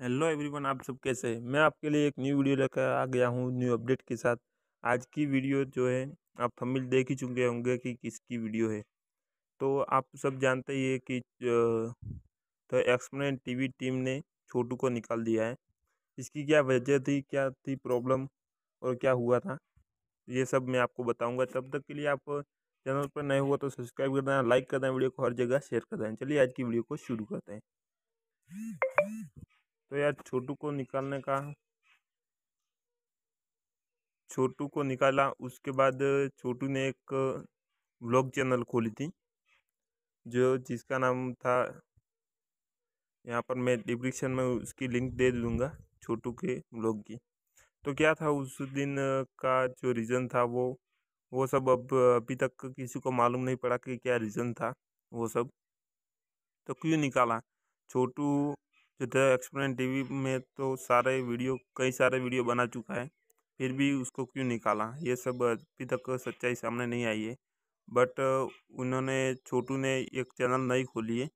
Hello everyone, आप सब कैसे हैं? मैं आपके लिए एक न्यू वीडियो लेकर आ गया हूँ न्यू अपडेट के साथ। आज की वीडियो जो है, आप थंबनेल देख ही चुके होंगे कि किसकी वीडियो है। तो आप सब जानते ही है कि तो एक्सप्लेन टीवी टीम ने छोटू को निकाल दिया है। इसकी क्या वजह थी, क्या थी प्रॉब्लम और क्या हुआ था, ये सब मैं आपको बताऊँगा। तब तक के लिए आप चैनल पर नए हुआ तो सब्सक्राइब कर देना लाइक कर देना वीडियो को हर जगह शेयर कर देना चलिए आज की वीडियो को शुरू करते हैं। तो यार छोटू को निकालने का छोटू को निकाला, उसके बाद छोटू ने एक व्लॉग चैनल खोली थी, जो जिसका नाम था, यहाँ पर मैं डिस्क्रिप्शन में उसकी लिंक दे दूँगा, छोटू के व्लॉग की। तो क्या था, उस दिन का जो रीज़न था वो वो सब अब अभी तक किसी को मालूम नहीं पड़ा कि क्या रीज़न था, वो सब। तो क्यों निकाला? छोटू जो था एक्सप्लेन टीवी में तो सारे वीडियो, कई सारे वीडियो बना चुका है, फिर भी उसको क्यों निकाला? ये सब अभी तक सच्चाई सामने नहीं आई है। बट उन्होंने, छोटू ने एक चैनल नई खोली है,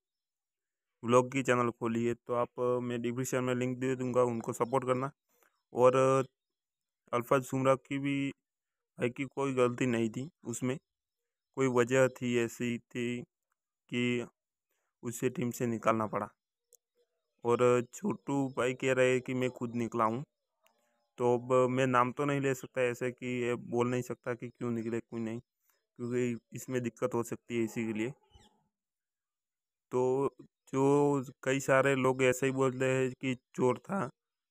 व्लॉग की चैनल खोली है तो आप मैं डिस्क्रिप्शन में लिंक दे दूँगा, उनको सपोर्ट करना। और अल्फ़ा सुमरा की भी है कि कोई गलती नहीं थी उसमें, कोई वजह थी ऐसी थी कि उसे टीम से निकालना पड़ा। और छोटू भाई कह रहे कि मैं खुद निकला हूँ। तो अब मैं नाम तो नहीं ले सकता, ऐसे कि बोल नहीं सकता कि क्यों निकले, क्यों नहीं, क्योंकि इसमें दिक्कत हो सकती है इसी के लिए। तो जो कई सारे लोग ऐसे ही बोल रहे हैं कि चोर था,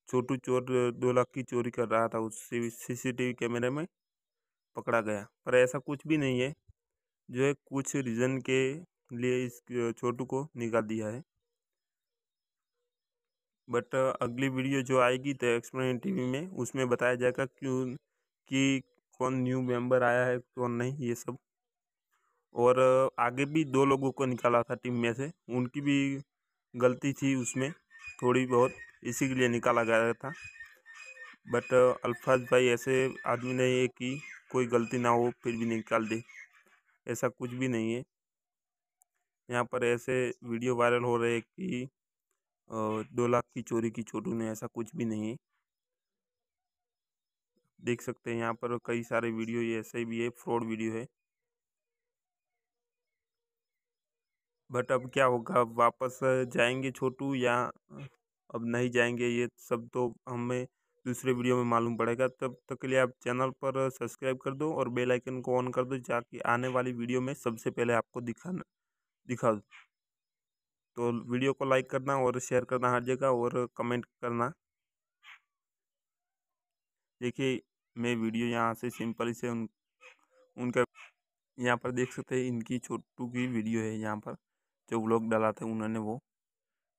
छोटू चोर दो लाख की चोरी कर रहा था, उस सीसीटीवी कैमरे में पकड़ा गया। पर ऐसा कुछ भी नहीं है, जो है कुछ रीज़न के लिए इस, छोटू को निकाल दिया है। बट अगली वीडियो जो आएगी तो एक्सप्लेन टीवी में, उसमें बताया जाएगा क्यों कि कौन न्यू मेंबर आया है, कौन नहीं, ये सब। और आगे भी दो लोगों को निकाला था टीम में से, उनकी भी गलती थी उसमें, थोड़ी बहुत, इसी के लिए निकाला गया था। बट अल्फाज भाई ऐसे आदमी नहीं है कि कोई गलती ना हो, फिर भी निकाल दे। ऐसा कुछ भी नहीं है। यहाँ पर ऐसे वीडियो वायरल हो रहे हैं कि दो लाख की चोरी की छोटू ने ऐसा कुछ भी नहीं देख सकते हैं यहाँ पर कई सारे वीडियो, ये ऐसे भी है, फ्रॉड वीडियो है। बट अब क्या होगा वापस जाएँगे छोटू या अब नहीं जाएँगे, ये सब तो हमें दूसरे वीडियो में मालूम पड़ेगा। तब तक के लिए आप चैनल पर सब्सक्राइब कर दो और बेल आइकन को ऑन कर दो ताकि आने वाली वीडियो में सबसे पहले आपको दिखाना, दिखा दो। तो वीडियो को लाइक करना और शेयर करना हर जगह और कमेंट करना। देखिए, मैं वीडियो यहाँ से सिंपल से उन, उनका यहाँ पर देख सकते हैं, इनकी छोटू की वीडियो है यहाँ पर, जो व्लॉग डाला था उन्होंने वो।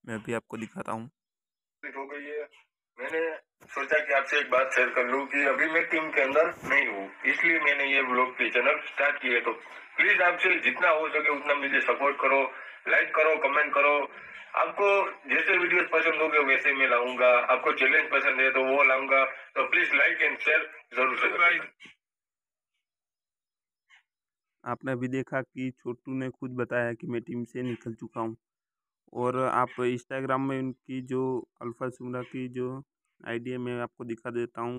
मैं भी आपको दिखाता हूँ। मैंने सोचा कि आपसे एक बात शेयर कर लूँ कि अभी मैं टीम के अंदर नहीं हूँ, इसलिए मैंने ये ब्लॉग की चैनल स्टार्ट की है। तो प्लीज़ आपसे जितना हो सके उतना मुझे सपोर्ट करो लाइक करो कमेंट करो। आपको जैसे वीडियोस पसंद होंगे वैसे मैं लाऊँगा। आपको चैलेंज पसंद है तो वो लाऊँगा। तो प्लीज़ लाइक एंड शेयर ज़रूर से आपने अभी देखा कि छोटू ने खुद बताया कि मैं टीम से निकल चुका हूँ। और आप इंस्टाग्राम में उनकी जो अल्फ़ा सुमरा की जो आईडी है मैं आपको दिखा देता हूँ।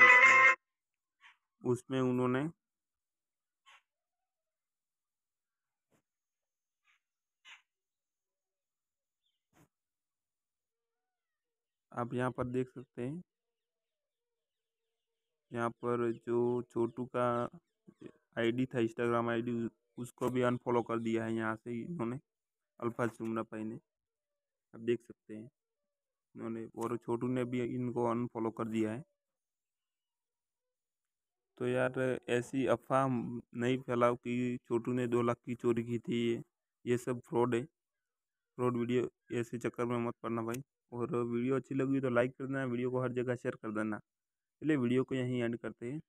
उसमें उन्होंने आप यहाँ पर देख सकते हैं। यहाँ पर जो छोटू का आईडी था इंस्टाग्राम आईडी उसको भी अनफॉलो कर दिया है यहाँ से इन्होंने, अल्फ़ा सुमरा भाई ने। आप देख सकते हैं, इन्होंने, और छोटू ने भी इनको अनफॉलो कर दिया है। तो यार ऐसी अफवाह नहीं फैलाओ कि छोटू ने दो लाख की चोरी की थी, ये सब फ्रॉड है। फ्रॉड वीडियो ऐसे चक्कर में मत पड़ना भाई। और वीडियो अच्छी लगी तो लाइक कर देना, वीडियो को हर जगह शेयर कर देना। चलिए वीडियो को यहीं एंड करते हैं।